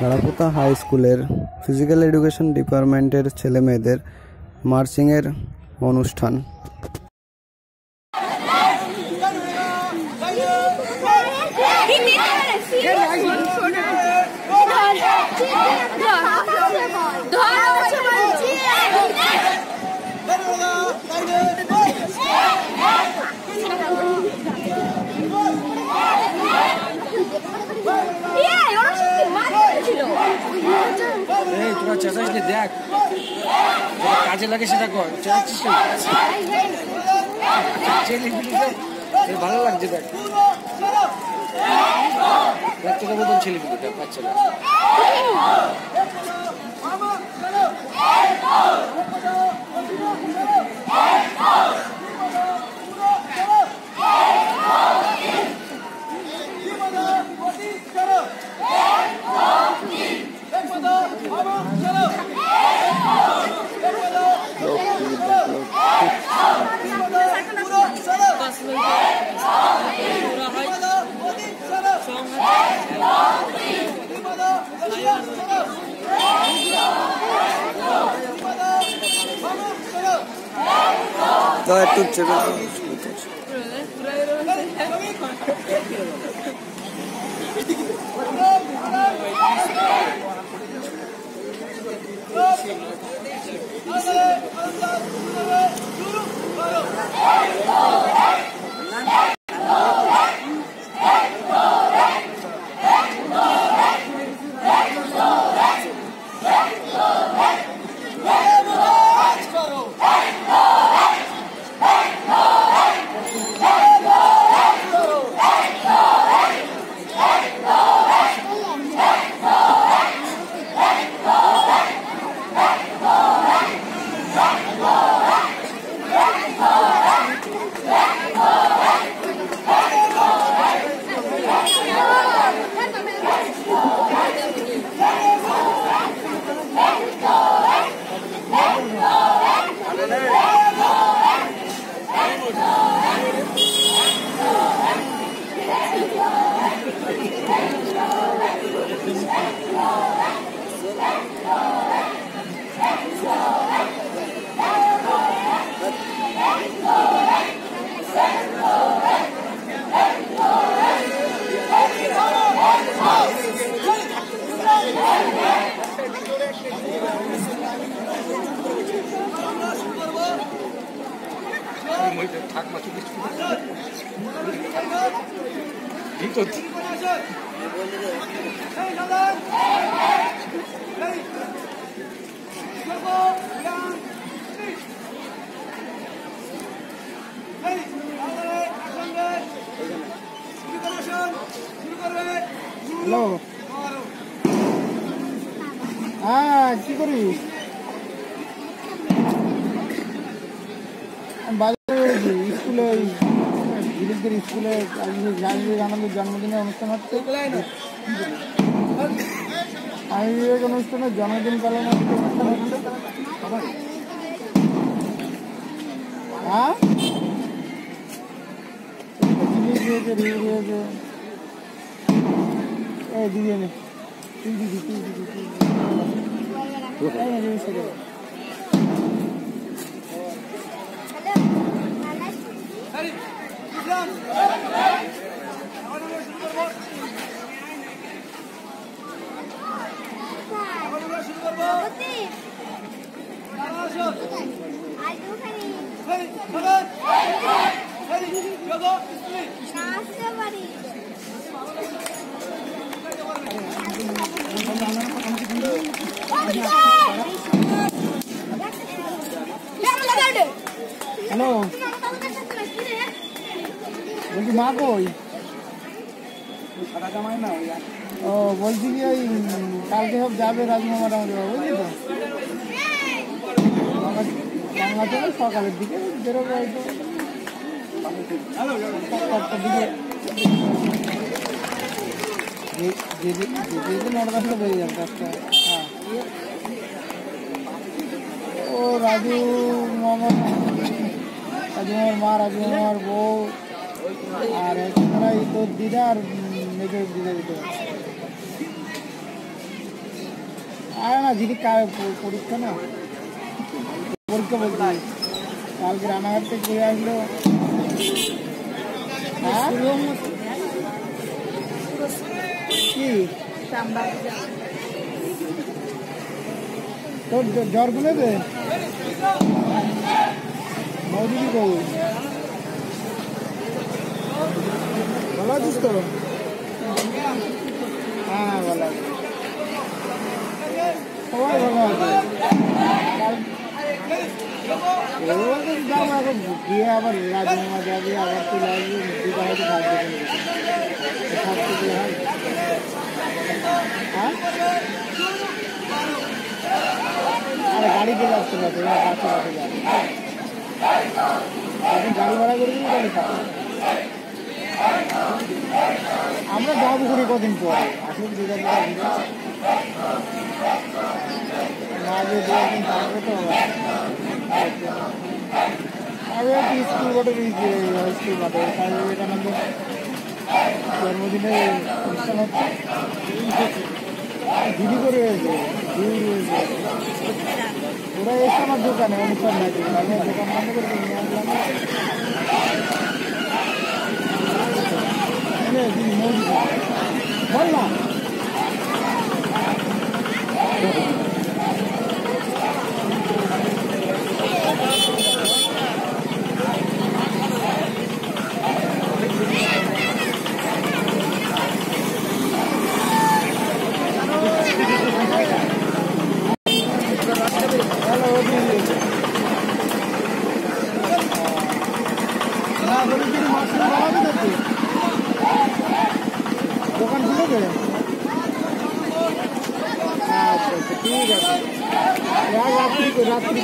হারাপোতা high স্কুলের physical education ডিপার্টমেন্টের ছেলে মেয়েদের মার্চিংয়ের অনুষ্ঠান। এই তোরা চেঁচাস নি দেখ কাজে লাগে সেটা কর। চেঁচাচ্ছিস? ভালো লাগছে দেখ। বাচ্চাটা মতন ছেলে পিলে দেখ বাচ্চারা একটু ভিতর হ্যালো। হ্যাঁ কি করিস? বাজারে স্কুলে দিলীপদের স্কুলে স্বামী জন্মদিনের অনুষ্ঠান হচ্ছে। স্বামী বিবেক অনুষ্ঠানের জন্মদিন পালনের অনুষ্ঠান হচ্ছে। হ্যাঁ? এই নে, জিনিস দে। হ্যালো বলছি মা কই ও বলছি কি ওই কালকে সব যাবে রাজমা মোটামুটি বুঝলি তো? গঙ্গা থেকে সকালের দিকে বেরোবে হয়তো। সাতটার দিকে। যে- যেতে যেতে যেতে নটা দশটা বেরিয়ে যাবে দশটা হ্যাঁ। ও রাজু মোহাম্মদ রাজু মামার মা রাজু মামার বউ। আর এছাড়া এই তোর দিদা আর দেখে বুঝে দিতে আরে না কা- পরীক্ষা না, পরীক্ষা বলতে কালকে রানাঘাট থেকে ঘুরে আসলো। হ্যাঁ? কি? তোর জ্বর গুলেছে মৌদিদি কবু ভালো আছিস তো? হ্যাঁ ভালো আছি। সবাই ভালো আছে। যাব গিয়ে আবার রাজমামা যাবে, আবার চলে আসবে দুটো হয়তো থাকবে থাকতে গেলে হয়? হ্যাঁ আরে গাড়িতে যাচ্ছে না তো এবার বাসে বাসে যাবে গাড়ি ভাড়া করে দিবি পাবো। আমরা যাব করে কদিন পরে। ঘুরে একটু স্কুল জন্মদিনে অনুষ্ঠান হচ্ছে। দিদি করে ওরা এসে আমার দোকানে, অনুষ্ঠান নাকি দোকান বন্ধ করে 我的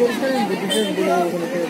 できるようになってる。